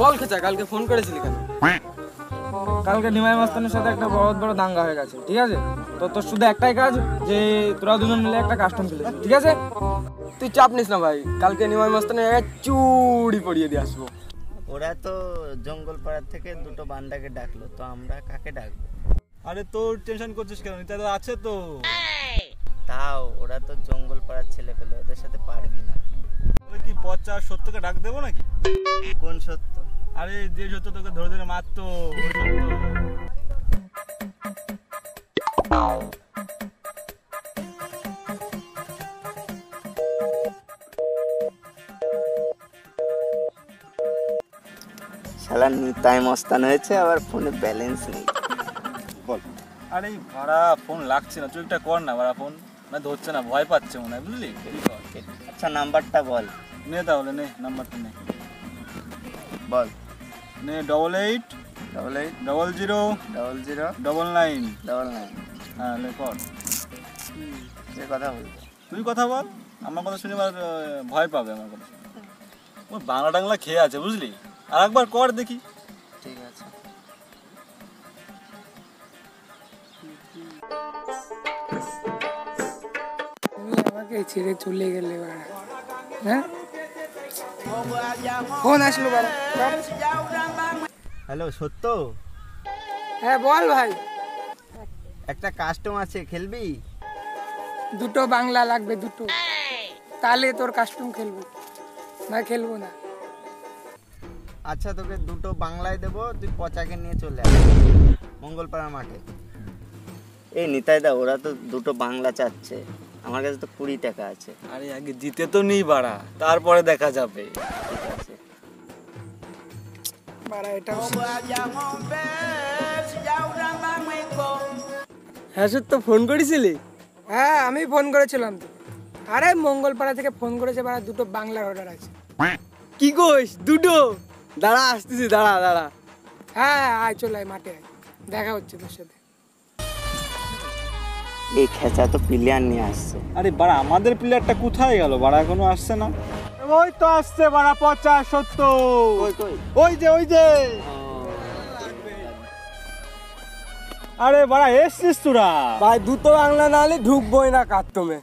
বল খেচা কালকে ফোন করেছিলি কেন? কালকে নিমাই মাস্তানের সাথে একটা বড় বড় দাঙ্গা হয়ে গেছে ঠিক আছে? তো তোর শুধু একটাই কাজ যে তোরা দুজন মিলে একটা কাস্টম খেলে ঠিক আছে? তুই চাপ নিস না ভাই কালকে নিমাই মাস্তানের জায়গায় চুড়ি পড়িয়ে দিয়ে আসব। ওরা তো জঙ্গল পাড়ার থেকে দুটো বান্দাকে ডাকলো তো আমরা কাকে ডাকবো? আরে তোর টেনশন করছিস কেন? দা আছে তো। তাও ওরা তো জঙ্গল পাড়ার ছেলে পেলে ওদের সাথে পারবি না। ওই কি পচা সত্যকে ডাক দেবো নাকি? কোন সত্য? আরে যে সত্য তোকে ধরে ধরে মারতো। শালা নিতাই মস্তান হয়েছে আবার ফোনে ব্যালেন্স নেই। বল। আরে ভাড়া ফোন লাগছে না তুই একটা কর না ভাড়া ফোন না ধরছে না ভয় পাচ্ছে মনে হয় বুঝলি? আচ্ছা নাম্বারটা বল। নে তাহলে নে নাম্বারটা নে। বল। নে double eight double eight double zero double zero double nine double nine হ্যাঁ লে কর। সে কথা বল তুই কথা বল আমার কথা শুনে আবার ভয় পাবে আমার কথা। ও বাংলা টাংলা খেয়ে আছে বুঝলি? আর একবার কর দেখি। ঠিক আছে। তুমি আমাকে ছেড়ে চলে গেলে হ্যাঁ? ফোন আসলো হ্যালো সত্য? হ্যাঁ বল ভাই। একটা কাস্টম আছে খেলবি? দুটো বাংলা লাগবে দুটো। তাহলে তোর কাস্টম খেলব। না খেলব না। আচ্ছা তোকে দুটো বাংলায় দেবো তুই পচাকে নিয়ে চলে আস মঙ্গলপাড়া মাঠে। এই নিতাই দা ওরা তো দুটো বাংলা চাচ্ছে। আমার কাছে তো কুড়ি টাকা আছে। আরে আগে জিতে তো নেই বাড়া তারপরে দেখা যাবে। ঠিক আছে বাড়া এটাও হ্যাঁ তো ফোন করেছিলি? হ্যাঁ আমি ফোন করেছিলাম তো। আরে মঙ্গলপাড়া থেকে ফোন করেছে বাড়া দুটো বাংলার অর্ডার আছে। কি কইস? দুটো? দাঁড়া আসতেছি দাঁড়া দাঁড়া। হ্যাঁ আয় চলে আয় মাঠে আয়। দেখা হচ্ছে তোর সাথে। এই খেঁচা তো প্লেয়ার নিয়ে আসছে। আরে বাড়া আমাদের প্লেয়ারটা কোথায় গেল? বাড়া এখনও আসছে না? ওই তো আসছে বাড়া পঞ্চাশ সত্তর। কই কই? ওই যে ওই যে। আরে বাড়া এসছিস তোরা? ভাই দুটো বাংলা না হলে ঢুকবোই না কাত্তমে